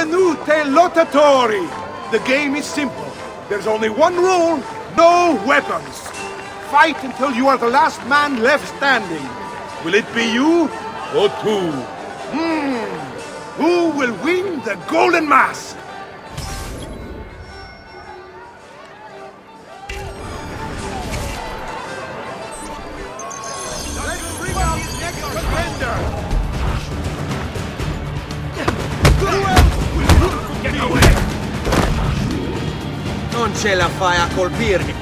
Benvenute lottatori! The game is simple. There's only one rule, no weapons. Fight until you are the last man left standing. Will it be you or two? Hmm. Who will win the Golden Mask? ce la fai a colpirmi.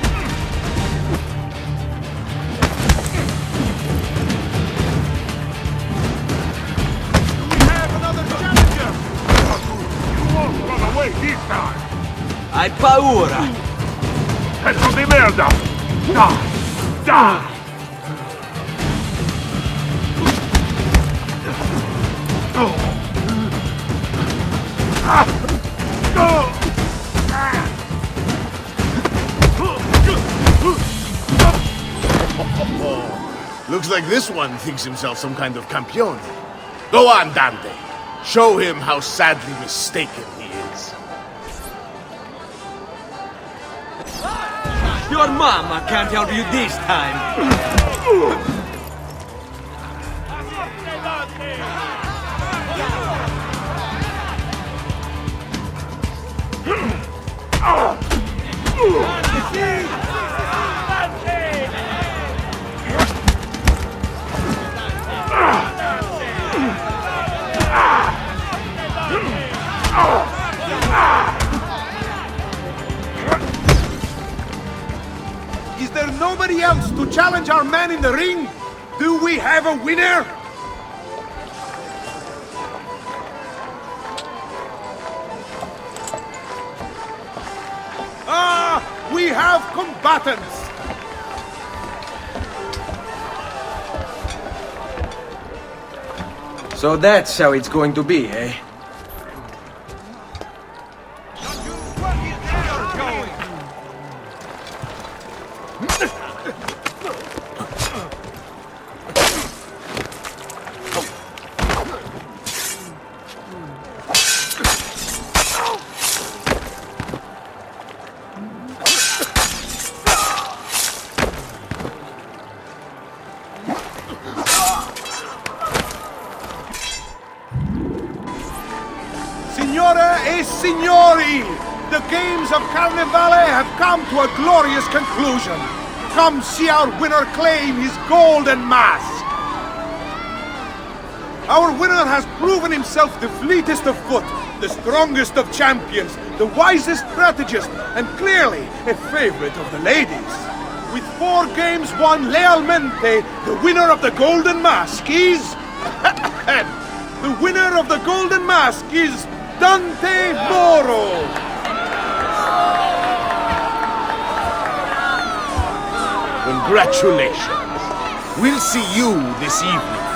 Hai paura! Pezzo di merda! Dai! Dai! Oh! Ah! Go! Looks like this one thinks himself some kind of campione. Go on, Dante. Show him how sadly mistaken he is. Your mama can't help you this time. Is there nobody else to challenge our man in the ring? Do we have a winner? Ah, we have combatants! So that's how it's going to be, eh? E signori, the games of Carnevale have come to a glorious conclusion. Come see our winner claim his golden mask. Our winner has proven himself the fleetest of foot, the strongest of champions, the wisest strategist, and clearly a favorite of the ladies. With four games won lealmente, the winner of the golden mask is... the winner of the golden mask is Dante Moro. Congratulations. We'll see you this evening.